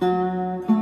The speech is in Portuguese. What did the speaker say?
Música